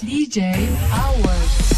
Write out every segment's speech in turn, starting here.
DJ Hours.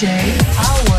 Hours.